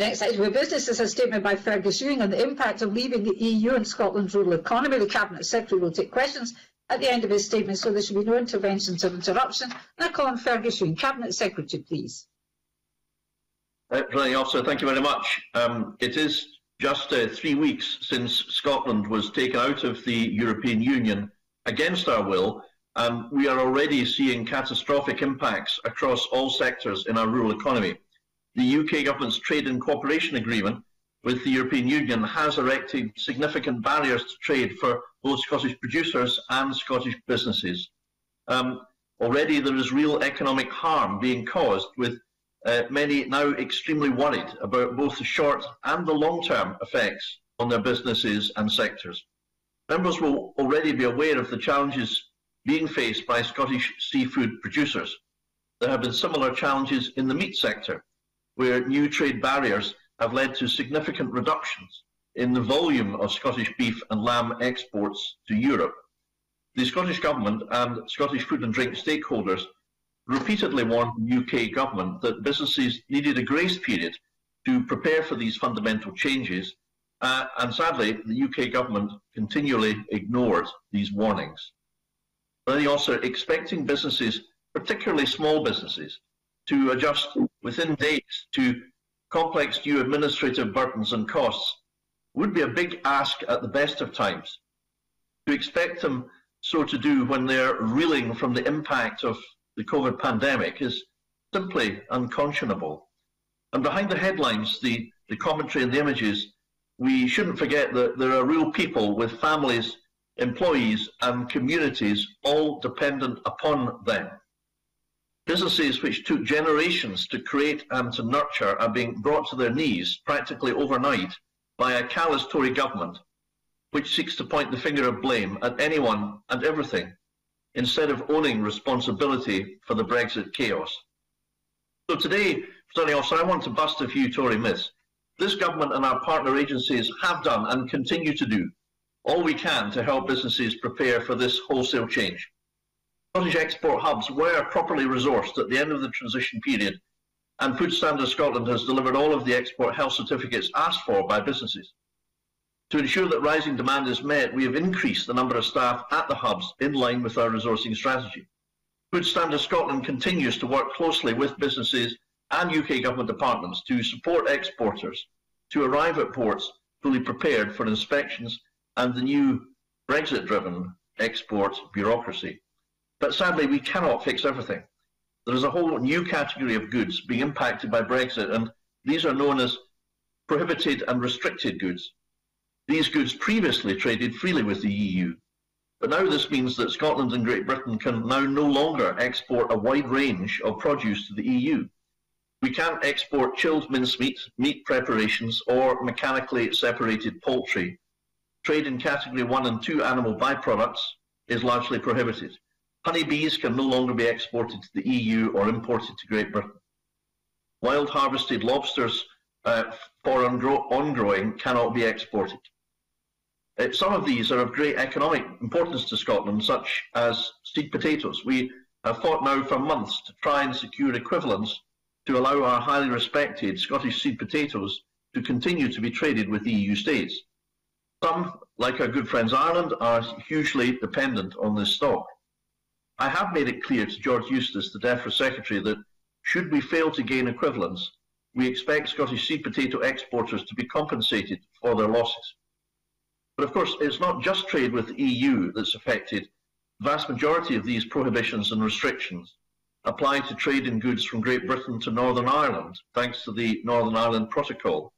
Next item of business is a statement by Fergus Ewing on the impact of leaving the EU on Scotland's rural economy. The Cabinet Secretary will take questions at the end of his statement, so there should be no interventions or interruption. And I call on Fergus Ewing, Cabinet Secretary, please. Uh, Officer, thank you very much. Um, it is just uh, three weeks since Scotland was taken out of the European Union against our will, and we are already seeing catastrophic impacts across all sectors in our rural economy. The UK government's trade and cooperation agreement with the European Union has erected significant barriers to trade for both Scottish producers and Scottish businesses. Um, already there is real economic harm being caused with uh, many now extremely worried about both the short and the long-term effects on their businesses and sectors. Members will already be aware of the challenges being faced by Scottish seafood producers. There have been similar challenges in the meat sector, where new trade barriers have led to significant reductions in the volume of Scottish beef and lamb exports to Europe. The Scottish Government and Scottish food and drink stakeholders repeatedly warned the UK government that businesses needed a grace period to prepare for these fundamental changes, uh, and sadly, the UK government continually ignored these warnings. They also expecting businesses, particularly small businesses, to adjust within days to complex new administrative burdens and costs would be a big ask at the best of times. To expect them so to do when they're reeling from the impact of the COVID pandemic is simply unconscionable. And behind the headlines, the, the commentary and the images, we shouldn't forget that there are real people with families, employees, and communities all dependent upon them. Businesses which took generations to create and to nurture are being brought to their knees practically overnight by a callous Tory government which seeks to point the finger of blame at anyone and everything instead of owning responsibility for the Brexit chaos. So today, Presiding Officer, I want to bust a few Tory myths. This government and our partner agencies have done and continue to do all we can to help businesses prepare for this wholesale change. Scottish export hubs were properly resourced at the end of the transition period, and Food Standards Scotland has delivered all of the export health certificates asked for by businesses. To ensure that rising demand is met, we have increased the number of staff at the hubs in line with our resourcing strategy. Food Standards Scotland continues to work closely with businesses and UK government departments to support exporters to arrive at ports fully prepared for inspections and the new Brexit-driven export bureaucracy. But sadly, we cannot fix everything. There is a whole new category of goods being impacted by Brexit, and these are known as prohibited and restricted goods. These goods previously traded freely with the EU, but now this means that Scotland and Great Britain can now no longer export a wide range of produce to the EU. We can't export chilled mincemeat, meat preparations, or mechanically separated poultry. Trade in Category 1 and 2 animal byproducts is largely prohibited. Honeybees can no longer be exported to the EU or imported to Great Britain. Wild harvested lobsters uh, for on-growing cannot be exported. Uh, some of these are of great economic importance to Scotland, such as seed potatoes. We have fought now for months to try and secure equivalents to allow our highly respected Scottish seed potatoes to continue to be traded with EU states. Some, like our good friends Ireland, are hugely dependent on this stock. I have made it clear to George Eustice, the DEFRA Secretary, that should we fail to gain equivalence, we expect Scottish seed potato exporters to be compensated for their losses. But of course, it's not just trade with the EU that's affected. The vast majority of these prohibitions and restrictions apply to trade in goods from Great Britain to Northern Ireland, thanks to the Northern Ireland Protocol.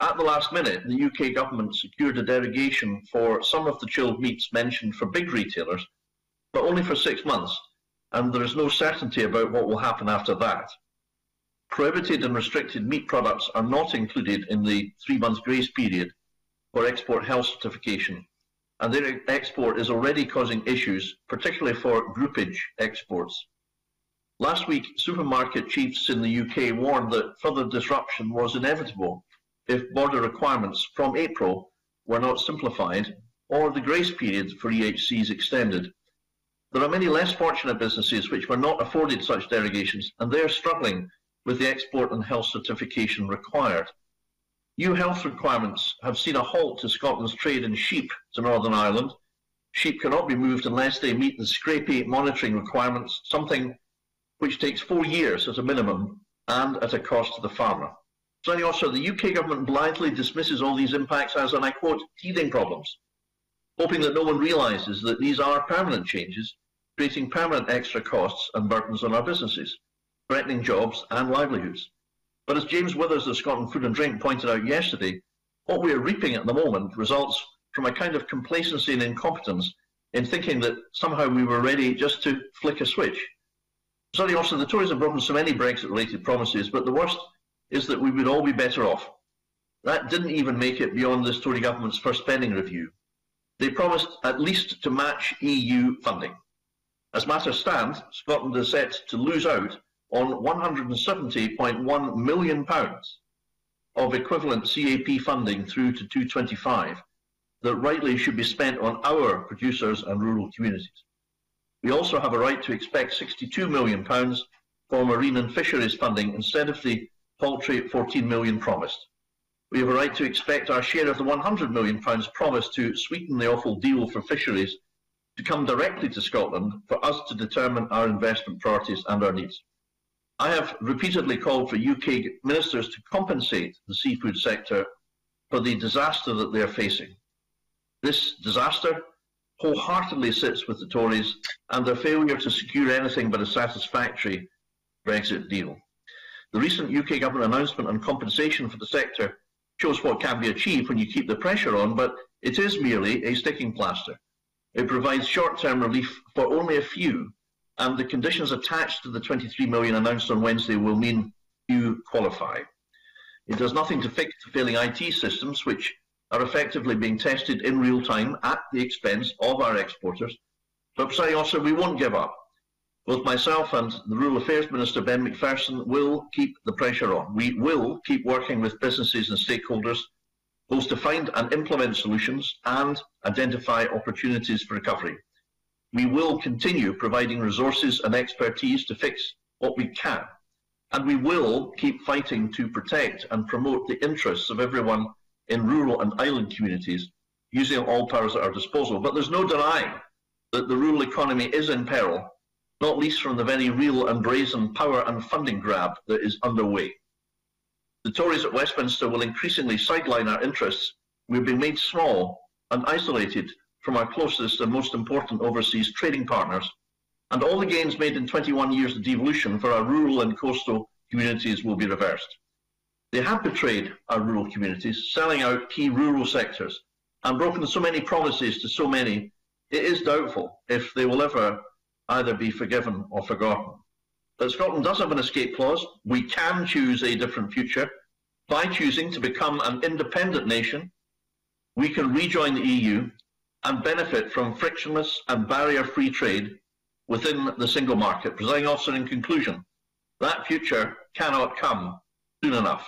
At the last minute, the UK government secured a derogation for some of the chilled meats mentioned for big retailers, but only for six months, and there is no certainty about what will happen after that. Prohibited and restricted meat products are not included in the three month grace period for export health certification, and their export is already causing issues, particularly for groupage exports. Last week, supermarket chiefs in the UK warned that further disruption was inevitable if border requirements from April were not simplified or the grace period for EHCs extended. There are many less fortunate businesses which were not afforded such derogations, and they are struggling with the export and health certification required. New health requirements have seen a halt to Scotland's trade in sheep to Northern Ireland. Sheep cannot be moved unless they meet the scrapie monitoring requirements, something which takes four years as a minimum and at a cost to the farmer. So also, the UK government blithely dismisses all these impacts as, and I quote, teething problems, hoping that no one realises that these are permanent changes, creating permanent extra costs and burdens on our businesses, threatening jobs and livelihoods. But as James Withers of Scotland Food and Drink pointed out yesterday, what we are reaping at the moment results from a kind of complacency and incompetence in thinking that somehow we were ready just to flick a switch. Sorry, also, the Tories have broken so many Brexit related promises, but the worst is that we would all be better off. That didn't even make it beyond this Tory government's first spending review. They promised at least to match EU funding. As matters stand, Scotland is set to lose out on £170.1 million of equivalent CAP funding through to 225 that rightly should be spent on our producers and rural communities. We also have a right to expect £62 million for marine and fisheries funding instead of the paltry £14 million promised. We have a right to expect our share of the 100 million pounds promised to sweeten the awful deal for fisheries to come directly to Scotland for us to determine our investment priorities and our needs. I have repeatedly called for UK ministers to compensate the seafood sector for the disaster that they are facing. This disaster wholeheartedly sits with the Tories and their failure to secure anything but a satisfactory Brexit deal. The recent UK government announcement on compensation for the sector shows what can be achieved when you keep the pressure on, but it is merely a sticking plaster. It provides short-term relief for only a few, and the conditions attached to the 23 million announced on Wednesday will mean few qualify. It does nothing to fix the failing IT systems, which are effectively being tested in real time at the expense of our exporters. But saying also, we won't give up. Both myself and the Rural Affairs Minister, Ben Macpherson will keep the pressure on. We will keep working with businesses and stakeholders both to find and implement solutions and identify opportunities for recovery. We will continue providing resources and expertise to fix what we can. And we will keep fighting to protect and promote the interests of everyone in rural and island communities using all powers at our disposal. But there's no denying that the rural economy is in peril not least from the very real and brazen power and funding grab that is underway. The Tories at Westminster will increasingly sideline our interests. We've been made small and isolated from our closest and most important overseas trading partners, and all the gains made in 21 years of devolution for our rural and coastal communities will be reversed. They have betrayed our rural communities, selling out key rural sectors, and broken so many promises to so many, it is doubtful if they will ever either be forgiven or forgotten. But Scotland does have an escape clause. We can choose a different future. By choosing to become an independent nation, we can rejoin the EU and benefit from frictionless and barrier-free trade within the single market. Presiding officer, in conclusion, that future cannot come soon enough.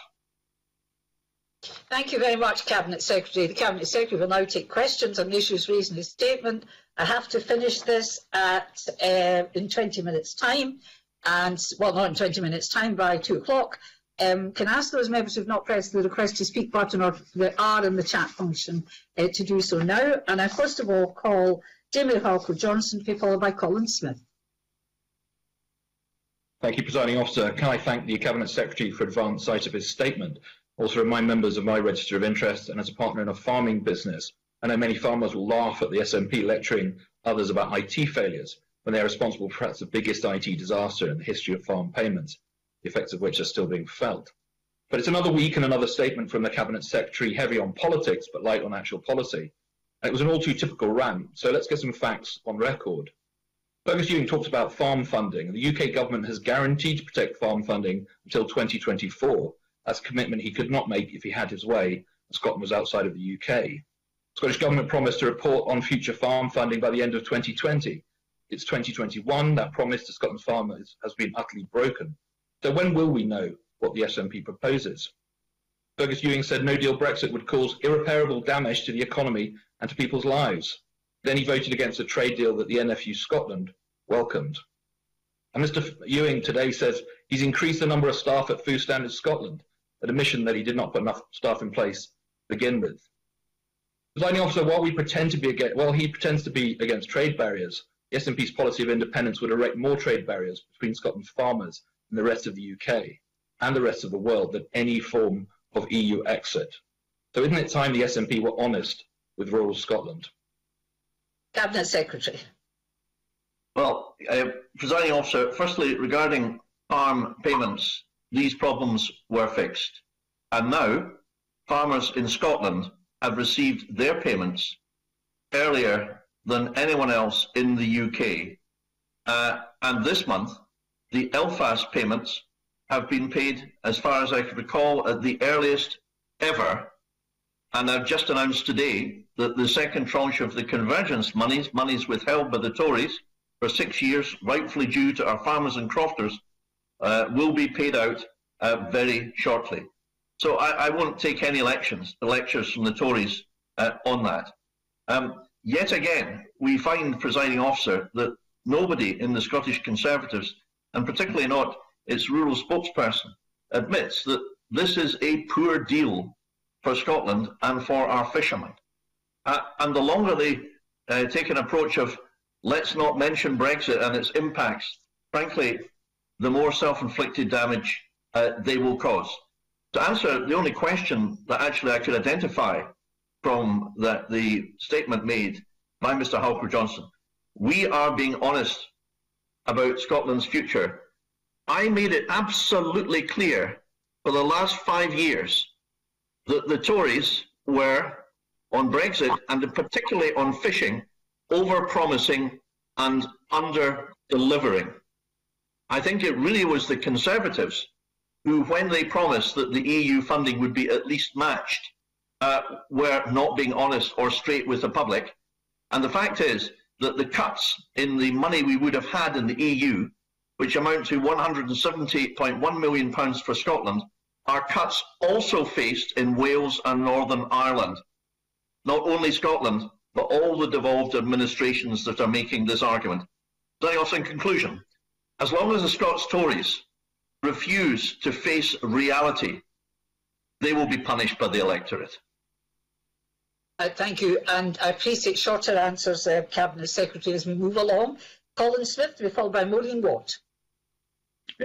Thank you very much, Cabinet Secretary. The Cabinet Secretary will now take questions on issues raised in his statement. I have to finish this at uh, in 20 minutes' time, and well, not in 20 minutes' time, by 2 o'clock. Um, can ask those members who have not pressed the request to speak button or the R in the chat function uh, to do so now. And I first of all call Jamie Halcro-Johnston, followed by Colin Smyth. Thank you, Presiding Officer. Can I thank the Cabinet Secretary for advance sight of his statement? Also remind members of my register of interest and as a partner in a farming business. I know many farmers will laugh at the SNP lecturing others about IT failures when they are responsible for perhaps the biggest IT disaster in the history of farm payments, the effects of which are still being felt. But it's another week and another statement from the Cabinet Secretary heavy on politics but light on actual policy. And it was an all too typical rant, so let's get some facts on record. Fergus Ewing talked about farm funding, the UK government has guaranteed to protect farm funding until 2024, that's a commitment he could not make if he had his way, and Scotland was outside of the UK. The Scottish Government promised to report on future farm funding by the end of 2020. It's 2021, that promise to Scotland's farmers has been utterly broken. So when will we know what the SNP proposes? Fergus Ewing said no deal Brexit would cause irreparable damage to the economy and to people's lives. Then he voted against a trade deal that the NFU Scotland welcomed. And Mr. Ewing today says He's increased the number of staff at Food Standards Scotland, an admission that he did not put enough staff in place to begin with. Presiding officer, while we pretend to be against, well, he pretends to be against trade barriers, the SNP's policy of independence would erect more trade barriers between Scotland's farmers and the rest of the UK and the rest of the world than any form of EU exit. So isn't it time the SNP were honest with rural Scotland? Cabinet Secretary. Well, uh, presiding officer, firstly, regarding farm payments, these problems were fixed. And now, farmers in Scotland have received their payments earlier than anyone else in the UK. Uh, and this month, the LFASS payments have been paid, as far as I can recall, at the earliest ever. And I've just announced today that the second tranche of the convergence monies, monies withheld by the Tories for six years, rightfully due to our farmers and crofters, uh, will be paid out uh, very shortly. So I, I, won't take any lections, lectures from the Tories uh, on that. Um, yet again, we find, presiding officer, that nobody in the Scottish Conservatives, and particularly not its rural spokesperson, admits that this is a poor deal for Scotland and for our fishermen. Uh, and the longer they uh, take an approach of let's not mention Brexit and its impacts, frankly, the more self-inflicted damage uh, they will cause. To answer the only question that actually I could identify from the, the statement made by Mr Halcro Johnston, we are being honest about Scotland's future. I made it absolutely clear for the last five years that the Tories were on Brexit and particularly on fishing, over-promising and under-delivering. I think it really was the Conservatives who, when they promised that the EU funding would be at least matched, uh, were not being honest or straight with the public. And the fact is that the cuts in the money we would have had in the EU, which amount to £178.1 million for Scotland, are cuts also faced in Wales and Northern Ireland. Not only Scotland, but all the devolved administrations that are making this argument. Also in conclusion, as long as the Scots Tories refuse to face reality, they will be punished by the electorate. Uh, thank you, and I appreciate shorter answers, uh, Cabinet Secretary, as we move along. Colin Smyth, to be followed by Maureen Watt.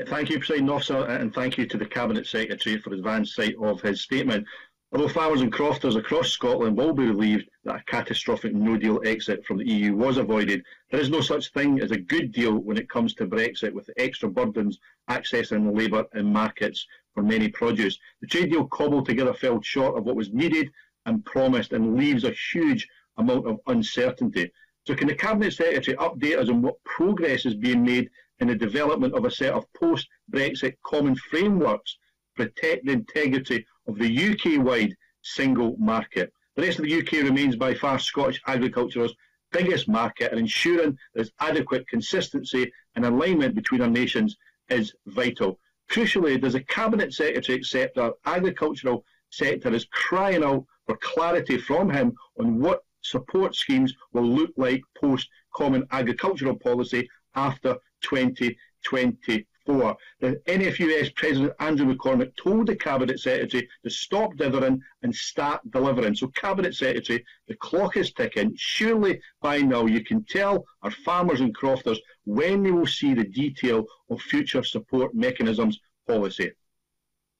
Thank you, President Officer, and thank you to the Cabinet Secretary for advance sight of his statement. Although farmers and crofters across Scotland will be relieved that a catastrophic no-deal exit from the EU was avoided, there is no such thing as a good deal when it comes to Brexit with extra burdens accessing labour and markets for many produce. The trade deal cobbled together fell short of what was needed and promised and leaves a huge amount of uncertainty. So can the Cabinet Secretary update us on what progress is being made in the development of a set of post-Brexit common frameworks to protect the integrity of the UK-wide single market. The rest of the UK remains by far Scottish agriculture's biggest market and ensuring there's adequate consistency and alignment between our nations is vital. Crucially, does the Cabinet Secretary accept our agricultural sector is crying out for clarity from him on what support schemes will look like post Common Agricultural Policy after 2020 four, the NFUS President Andrew McCornick told the Cabinet Secretary to stop dithering and start delivering. So, Cabinet Secretary, the clock is ticking. Surely by now you can tell our farmers and crofters when they will see the detail of future support mechanisms policy.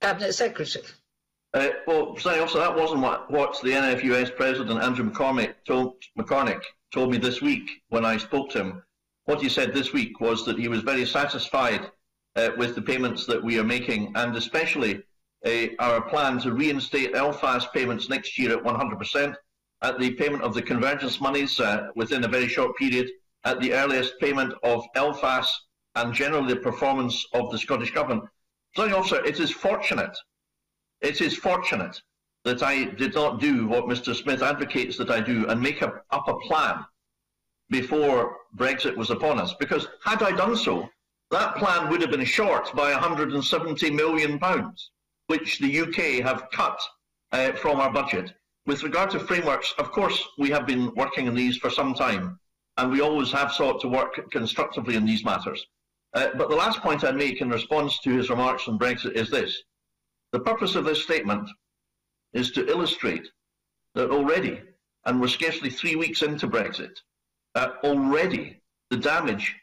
Cabinet Secretary. Uh, well, sorry, also that wasn't what, what the NFUS President Andrew McCornick told, McCornick told me this week when I spoke to him. What he said this week was that he was very satisfied uh, with the payments that we are making, and especially uh, our plan to reinstate LFASS payments next year at 100%, at the payment of the convergence monies uh, within a very short period, at the earliest payment of LFASS, and generally the performance of the Scottish Government. Presiding officer, it is fortunate, it is fortunate that I did not do what Mr Smyth advocates that I do and make a, up a plan before Brexit was upon us. Because had I done so, that plan would have been short by 170 million pounds, which the UK have cut uh, from our budget. With regard to frameworks, of course, we have been working on these for some time, and we always have sought to work constructively in these matters. Uh, but the last point I make in response to his remarks on Brexit is this. The purpose of this statement is to illustrate that already, and we're scarcely three weeks into Brexit, uh, already the damage,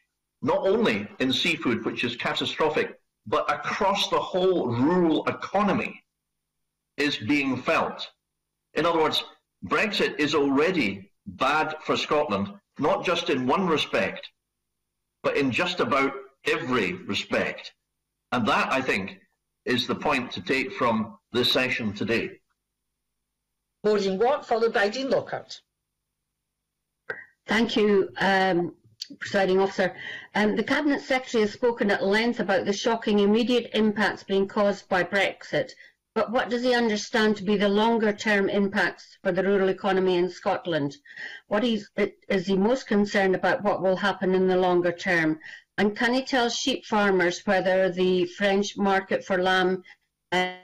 not only in seafood, which is catastrophic, but across the whole rural economy, is being felt. In other words, Brexit is already bad for Scotland, not just in one respect, but in just about every respect. And that, I think, is the point to take from this session today. Maureen Watt, followed by Dean Lockhart. Thank you, um, Presiding Officer. Um, the Cabinet Secretary has spoken at length about the shocking immediate impacts being caused by Brexit, but what does he understand to be the longer term impacts for the rural economy in Scotland? What is, is he most concerned about what will happen in the longer term? And can he tell sheep farmers whether the French market for lamb at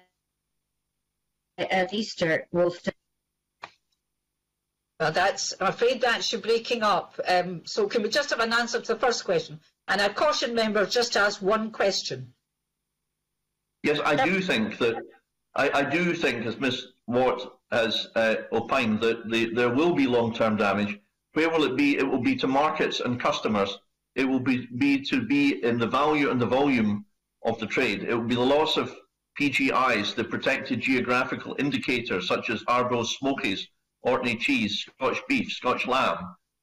Easter will still well, that's, I'm afraid that's you breaking up. Um, so can we just have an answer to the first question? And I caution members just to ask one question. Yes, I do think that, I, I do think, as Ms Watt has uh, opined, that the, there will be long-term damage. Where will it be? It will be to markets and customers. It will be, be to be in the value and the volume of the trade. It will be the loss of PGIs, the protected geographical indicators such as Arbroath Smokies, Orkney cheese, Scotch beef, Scotch lamb.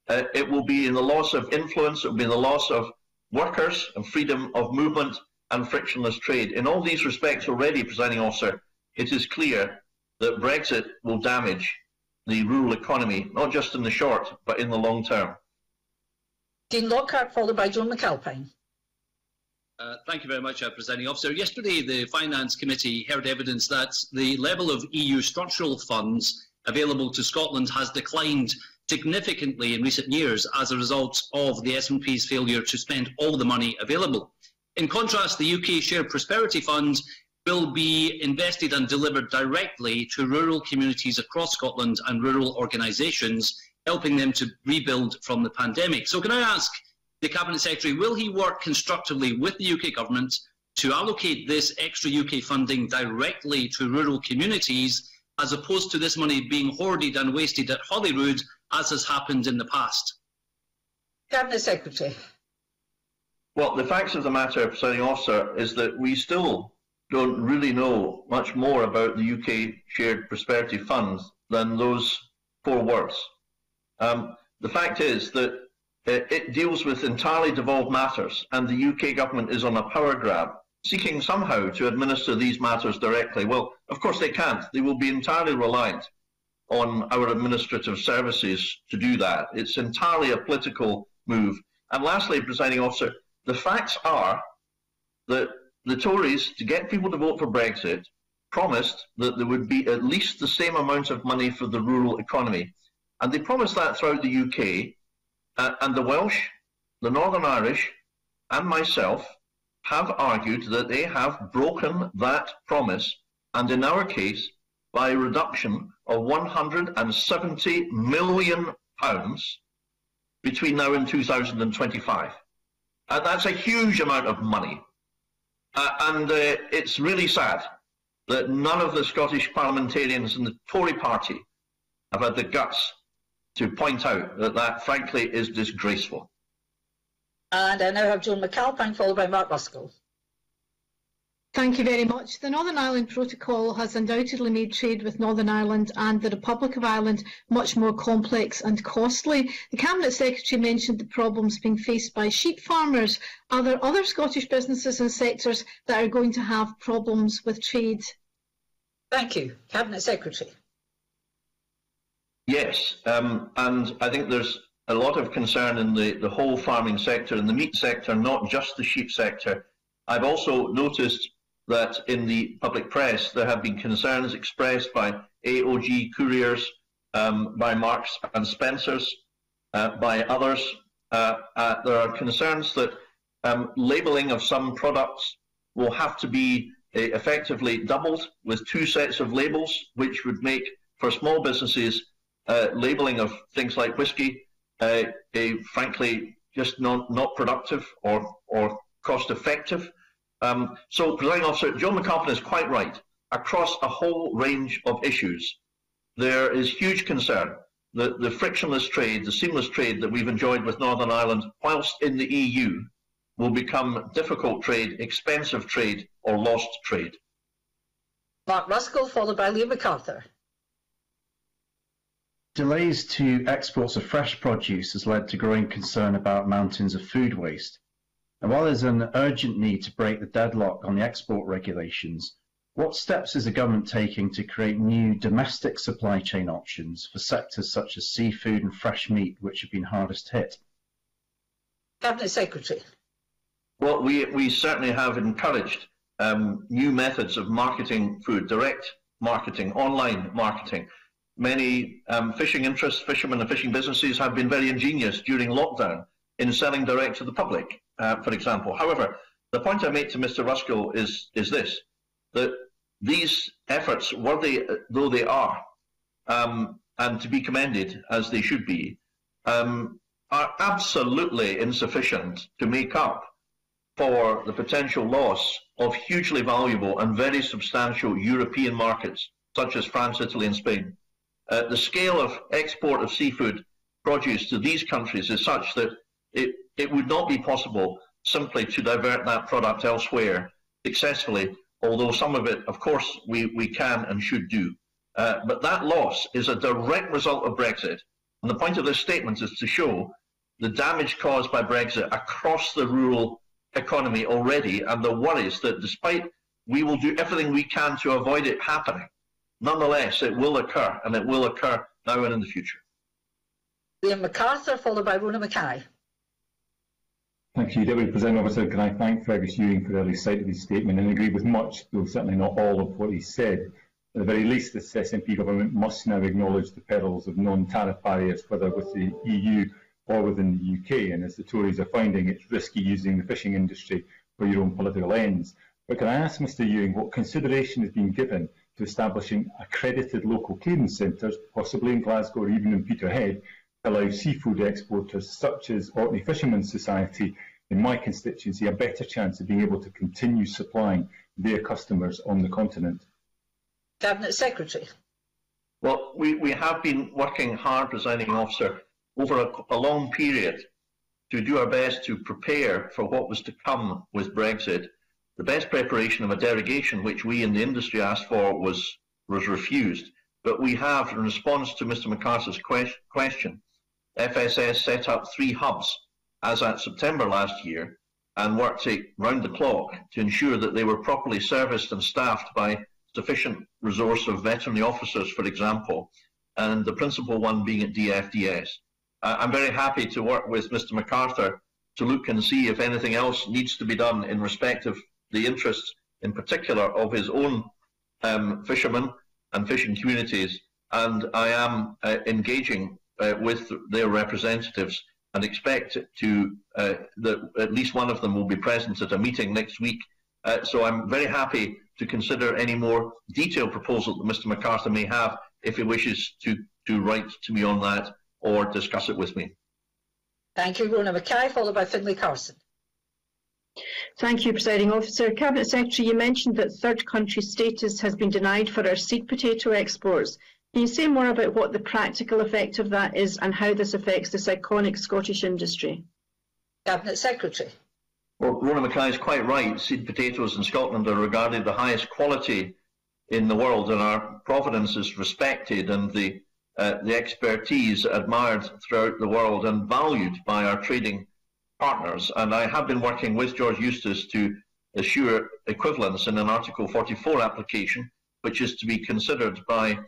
Uh, it will be in the loss of influence, it will be in the loss of workers and freedom of movement and frictionless trade. In all these respects already, presiding officer, it is clear that Brexit will damage the rural economy, not just in the short, but in the long term. Dean Lockhart, followed by Joan McAlpine. Uh, thank you very much, uh, Presiding Officer. Yesterday, the Finance Committee heard evidence that the level of EU structural funds available to Scotland has declined significantly in recent years as a result of the SNP's failure to spend all the money available. In contrast, the UK Shared Prosperity Fund will be invested and delivered directly to rural communities across Scotland and rural organisations, helping them to rebuild from the pandemic. So can I ask the Cabinet Secretary, will he work constructively with the UK Government to allocate this extra UK funding directly to rural communities as opposed to this money being hoarded and wasted at Holyrood, as has happened in the past? Cabinet Secretary. Well, the facts of the matter, Presiding Officer, is that we still don't really know much more about the UK Shared Prosperity Fund than those four words. Um, the fact is that it, it deals with entirely devolved matters, and the UK government is on a power grab seeking somehow to administer these matters directly. Well, of course they can't. They will be entirely reliant on our administrative services to do that. It's entirely a political move. And lastly, presiding officer, the facts are that the Tories, to get people to vote for Brexit, promised that there would be at least the same amount of money for the rural economy. And they promised that throughout the UK. Uh, and the Welsh, the Northern Irish, and myself have argued that they have broken that promise, and in our case, by a reduction of 170 million pounds between now and 2025. Uh, that's a huge amount of money. Uh, and uh, it's really sad that none of the Scottish parliamentarians in the Tory party have had the guts to point out that that, frankly, is disgraceful. And I now have Joan McAlpine, followed by Mark Ruskell. Thank you very much. The Northern Ireland Protocol has undoubtedly made trade with Northern Ireland and the Republic of Ireland much more complex and costly. The Cabinet Secretary mentioned the problems being faced by sheep farmers. Are there other Scottish businesses and sectors that are going to have problems with trade? Thank you. Cabinet Secretary. Yes, um, and I think there's a lot of concern in the, the whole farming sector and the meat sector, not just the sheep sector. I've also noticed that in the public press there have been concerns expressed by AOG couriers, um, by Marks and Spencers, uh, by others. Uh, uh, there are concerns that um, labelling of some products will have to be uh, effectively doubled with two sets of labels, which would make for small businesses uh, labelling of things like whisky uh, a, frankly just not, not productive or, or cost effective. Um, so, Presiding Officer, Joan McAlpine is quite right. Across a whole range of issues, there is huge concern that the frictionless trade, the seamless trade that we've enjoyed with Northern Ireland whilst in the EU will become difficult trade, expensive trade, or lost trade. Mark Ruskell, followed by Liam McArthur. Delays to exports of fresh produce has led to growing concern about mountains of food waste. And while there's an urgent need to break the deadlock on the export regulations, what steps is the government taking to create new domestic supply chain options for sectors such as seafood and fresh meat, which have been hardest hit? Cabinet Secretary. Well, we, we certainly have encouraged um, new methods of marketing food, direct marketing, online marketing. Many um, fishing interests, fishermen and fishing businesses have been very ingenious during lockdown in selling direct to the public, uh, for example. However, the point I make to Mr. Ruskell is, is this, that these efforts, worthy though they are, um, and to be commended as they should be, um, are absolutely insufficient to make up for the potential loss of hugely valuable and very substantial European markets, such as France, Italy, and Spain. Uh, the scale of export of seafood produce to these countries is such that it, it would not be possible simply to divert that product elsewhere successfully, although some of it, of course, we, we can and should do. Uh, but that loss is a direct result of Brexit. And the point of this statement is to show the damage caused by Brexit across the rural economy already and the worries that despite we will do everything we can to avoid it happening, nonetheless, it will occur and it will occur now and in the future. Liam McArthur, followed by Rona Mackay. Thank you, Deputy President Officer. Can I thank Fergus Ewing for early sight of his statement and agree with much, though certainly not all of what he said. At the very least, this SNP government must now acknowledge the perils of non-tariff barriers, whether with the EU or within the UK. And as the Tories are finding, it's risky using the fishing industry for your own political ends. But can I ask Mr Ewing what consideration has been given to establishing accredited local clearance centres, possibly in Glasgow or even in Peterhead, to allow seafood exporters such as Orkney Fishermen's Society in my constituency a better chance of being able to continue supplying their customers on the continent? Cabinet Secretary. Well, we, we have been working hard, presiding officer, over a, a long period to do our best to prepare for what was to come with Brexit. The best preparation of a derogation, which we in the industry asked for, was, was refused. But we have, in response to Mr McArthur's que question, FSS set up three hubs as at September last year and worked round the clock to ensure that they were properly serviced and staffed by sufficient resource of veterinary officers, for example, and the principal one being at DFDS. I'm very happy to work with Mr McArthur to look and see if anything else needs to be done in respect of the interests, in particular, of his own um, fishermen and fishing communities. And I am uh, engaging uh, with their representatives and expect to uh, that at least one of them will be present at a meeting next week. Uh, so I'm very happy to consider any more detailed proposal that Mr McArthur may have if he wishes to, to write to me on that or discuss it with me. Thank you, Rona Mackay, followed by Finlay Carson. Thank you, Presiding Officer. Cabinet Secretary, you mentioned that third country status has been denied for our seed potato exports. Can you say more about what the practical effect of that is and how this affects this iconic Scottish industry? Cabinet Secretary. Well, Rona Mackay is quite right. Seed potatoes in Scotland are regarded the highest quality in the world, and our provenance is respected, and the uh, the expertise admired throughout the world and valued by our trading partners. And I have been working with George Eustice to assure equivalence in an Article 44 application, which is to be considered by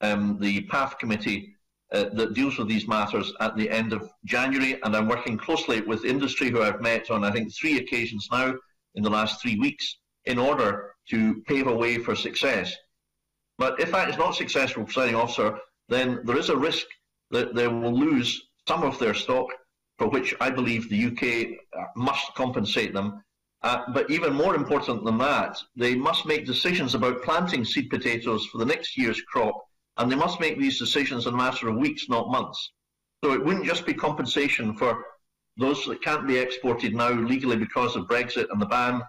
um, the PAFF committee uh, that deals with these matters at the end of January. And I'm working closely with industry, who I've met on, I think, three occasions now in the last three weeks, in order to pave a way for success. But if that is not successful, presiding officer, then there is a risk that they will lose some of their stock, for which I believe the UK uh, must compensate them. Uh, but even more important than that, they must make decisions about planting seed potatoes for the next year's crop, and they must make these decisions in a matter of weeks, not months. So it wouldn't just be compensation for those that can't be exported now legally because of Brexit and the ban,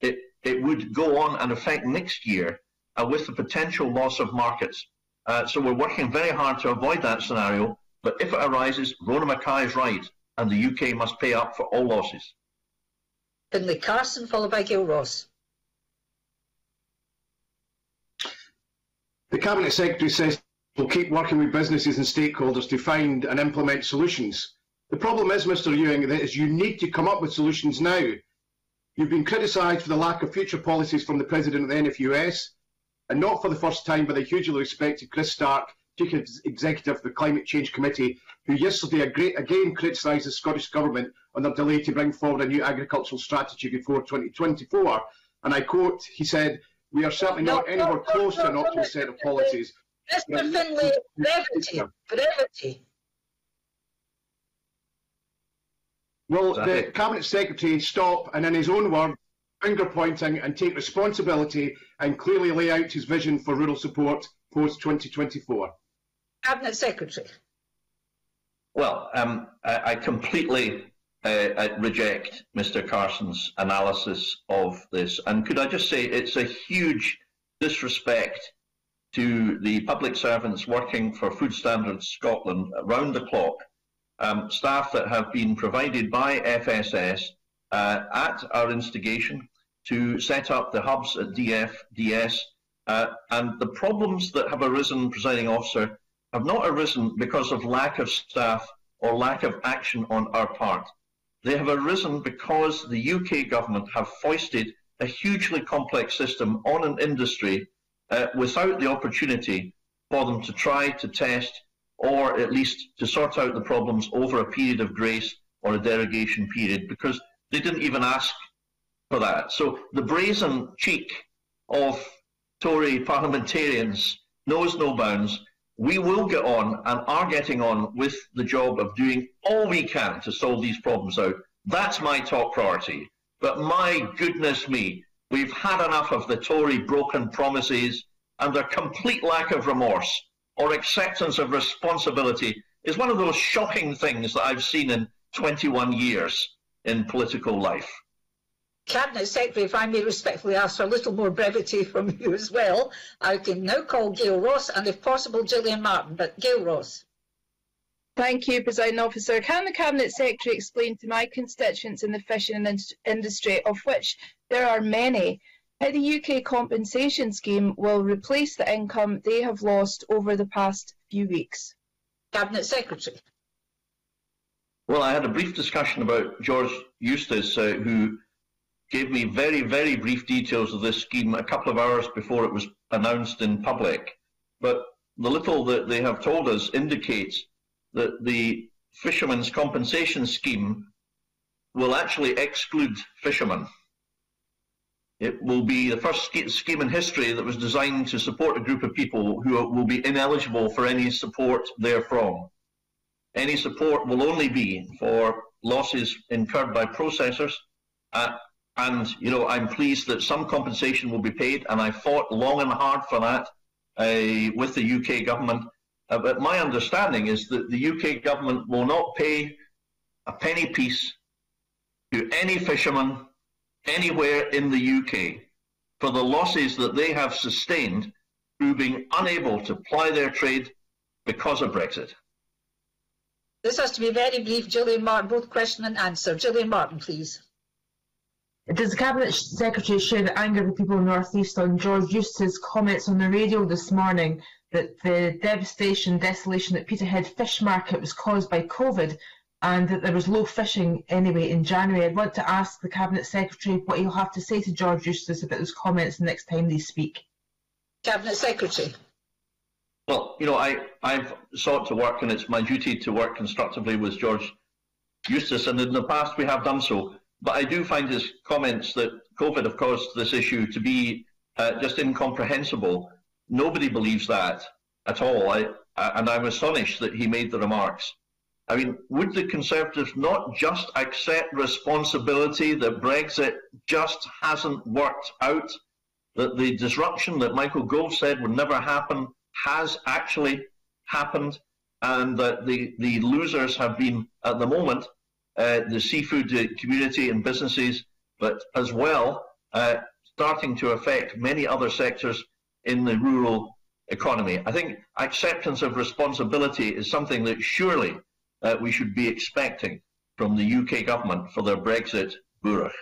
it, it would go on and affect next year uh, with the potential loss of markets. Uh, so we're working very hard to avoid that scenario. But if it arises, Rona Mackay is right, and the UK must pay up for all losses. Finlay Carson, followed by Gail Ross. The Cabinet Secretary says we'll keep working with businesses and stakeholders to find and implement solutions. The problem is, Mr Ewing, that is you need to come up with solutions now. You've been criticised for the lack of future policies from the President of the NFUS, and not for the first time by the hugely respected Chris Stark, Chief Executive of the Climate Change Committee, who yesterday again criticised the Scottish Government on their delay to bring forward a new agricultural strategy before 2024. And I quote, he said, we are certainly not no, anywhere no, close to an optimal set of policies. Mr Finlay, brevity, brevity. Will the Cabinet Secretary stop and, in his own words, finger pointing and take responsibility and clearly lay out his vision for rural support post 2024? Cabinet Secretary. Well, um, I, I, completely uh, reject Mr. Carson's analysis of this. And could I just say it's a huge disrespect to the public servants working for Food Standards Scotland around the clock um, staff that have been provided by FSS uh, at our instigation to set up the hubs at DFDS. Uh, and the problems that have arisen, presiding officer, have not arisen because of lack of staff or lack of action on our part. They have arisen because the UK government have foisted a hugely complex system on an industry uh, without the opportunity for them to try to test or at least to sort out the problems over a period of grace or a derogation period, because they didn't even ask for that. So the brazen cheek of Tory parliamentarians knows no bounds. We will get on and are getting on with the job of doing all we can to solve these problems out. That's my top priority. But my goodness me, we've had enough of the Tory broken promises and their complete lack of remorse or acceptance of responsibility is one of those shocking things that I've seen in 21 years in political life. Cabinet Secretary, if I may respectfully ask for a little more brevity from you as well, I can now call Gail Ross and, if possible, Gillian Martin. But Gail Ross. Thank you, President Officer. Can the Cabinet Secretary explain to my constituents in the fishing industry, of which there are many, how the UK compensation scheme will replace the income they have lost over the past few weeks. Cabinet Secretary. Well, I had a brief discussion about George Eustice, uh, who gave me very, very brief details of this scheme a couple of hours before it was announced in public. But the little that they have told us indicates that the fishermen's compensation scheme will actually exclude fishermen. It will be the first scheme in history that was designed to support a group of people who will be ineligible for any support therefrom. Any support will only be for losses incurred by processors. Uh, and, you know, I'm pleased that some compensation will be paid, and I fought long and hard for that uh, with the UK government. Uh, but my understanding is that the UK government will not pay a penny piece to any fisherman anywhere in the UK for the losses that they have sustained through being unable to ply their trade because of Brexit. This has to be very brief. Gillian Martin, both question and answer. Gillian Martin, please. Does the Cabinet Secretary share the anger of the people in the North East on George Eustice's comments on the radio this morning that the devastation, desolation at Peterhead Fish Market was caused by COVID and that there was low fishing anyway in January. I'd want to ask the Cabinet Secretary what he'll have to say to George Eustice about those comments the next time they speak. Cabinet Secretary. Well, you know, I, I've sought to work, and it's my duty to work constructively with George Eustice, and in the past we have done so. But I do find his comments that COVID have caused this issue to be uh, just incomprehensible. Nobody believes that at all, I, and I'm astonished that he made the remarks. I mean, would the Conservatives not just accept responsibility that Brexit just hasn't worked out, that the disruption that Michael Gove said would never happen has actually happened, and that the, the losers have been, at the moment, the seafood uh, community and businesses, but as well uh, starting to affect many other sectors in the rural economy. I think acceptance of responsibility is something that surely uh, we should be expecting from the UK government for their Brexit Burach.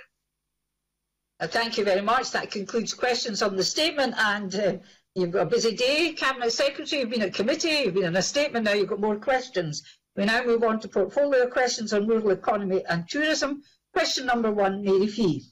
Uh, thank you very much. That concludes questions on the statement and uh, you've got a busy day. Cabinet Secretary, you've been at committee, you've been in a statement, now you've got more questions. We now move on to portfolio questions on rural economy and tourism. Question number one, Mary Fee.